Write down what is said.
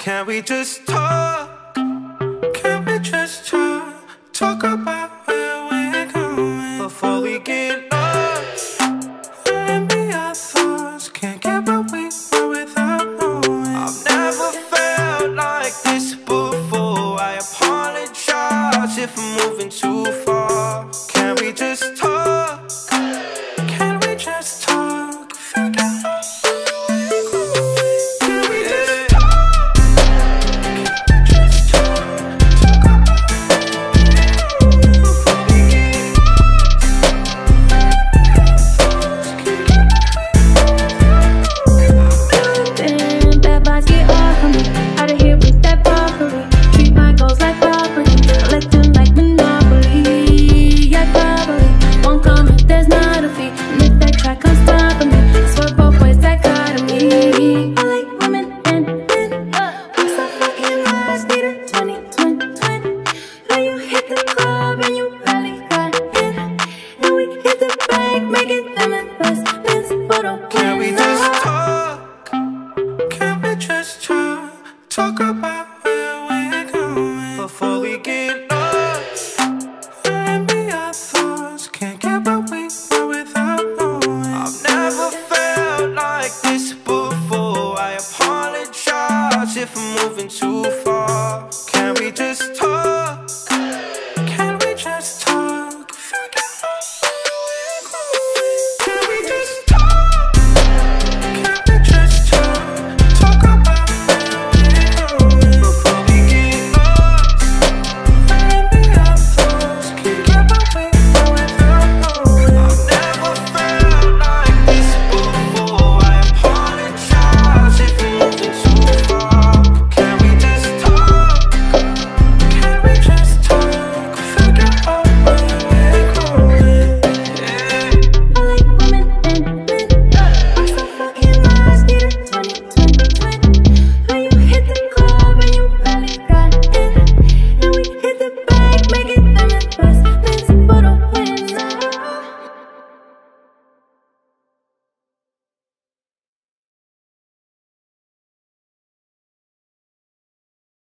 Can we just talk? Can we just talk? Talk about where we're going before we get lost. And be our thoughts. Can't get where we are without knowing. I've never felt like this before. I apologize if I'm moving too far. Can we just making them investments. But okay, Can we just talk? Can we just talk? Talk about where we're going before we get lost. And be our thoughts. Can't get where we without knowing. I've never felt like this before. I apologize if I'm moving too far. Can we just talk? Can we just